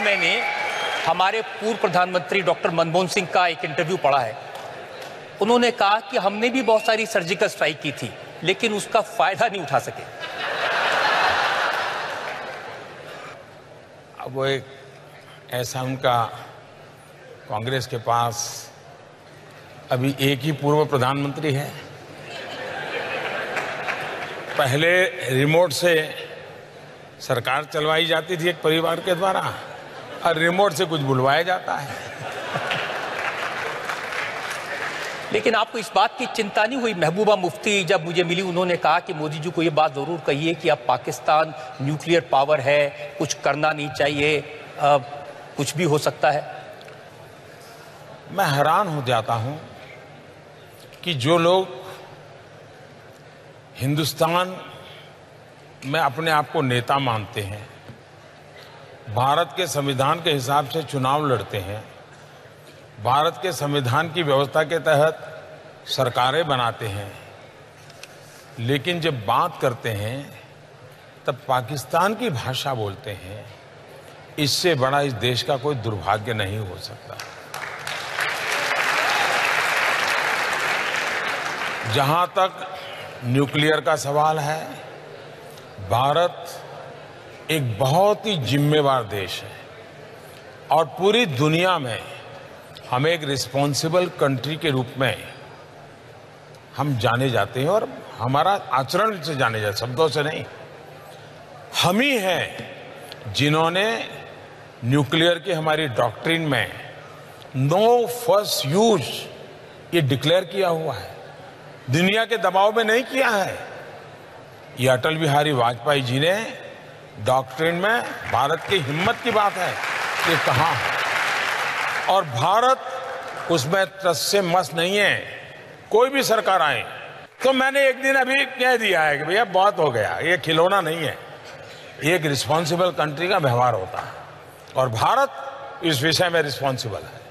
मैंने हमारे पूर्व प्रधानमंत्री डॉक्टर मनमोहन सिंह का एक इंटरव्यू पढ़ा है। उन्होंने कहा कि हमने भी बहुत सारी सर्जिकल स्ट्राइक की थी, लेकिन उसका फ़ायदा नहीं उठा सके। अब वो एक ऐसा उनका कांग्रेस के पास अभी एक ही पूर्व प्रधानमंत्री है। पहले रिमोट से सरकार चलवाई जाती थी एक परिवार के द्वारा। और रिमोट से कुछ बुलवाया जाता है। लेकिन आपको इस बात की चिंता नहीं हुई? महबूबा मुफ्ती जब मुझे मिली उन्होंने कहा कि मोदी जी को ये बात ज़रूर कहिए कि अब पाकिस्तान न्यूक्लियर पावर है कुछ करना नहीं चाहिए अब कुछ भी हो सकता है। मैं हैरान हो जाता हूँ कि जो लोग हिंदुस्तान में अपने आप को नेता मानते हैं भारत के संविधान के हिसाब से चुनाव लड़ते हैं। भारत के संविधान की व्यवस्था के तहत सरकारें बनाते हैं। लेकिन जब बात करते हैं, तब पाकिस्तान की भाषा बोलते हैं। इससे बड़ा इस देश का कोई दुर्भाग्य नहीं हो सकता। जहाँ तक न्यूक्लियर का सवाल है, भारत एक बहुत ही जिम्मेवार देश है। और पूरी दुनिया में हम एक रिस्पॉन्सिबल कंट्री के रूप में हम जाने जाते हैं और हमारा आचरण से जाने जाते शब्दों से नहीं। हम ही हैं जिन्होंने न्यूक्लियर की हमारी डॉक्ट्रिन में नो फ़र्स्ट यूज़ ये डिक्लेयर किया हुआ है। दुनिया के दबाव में नहीं किया है। ये अटल बिहारी वाजपेयी जी ने डॉक्ट्रिन में भारत की हिम्मत की बात है कि कहा और भारत उसमें ट्रस्ट से मस नहीं है। कोई भी सरकार आए। तो मैंने एक दिन अभी कह दिया है कि भैया बहुत हो गया। ये खिलौना नहीं है। ये एक रिस्पॉन्सिबल कंट्री का व्यवहार होता है। और भारत इस विषय में रिस्पॉन्सिबल है।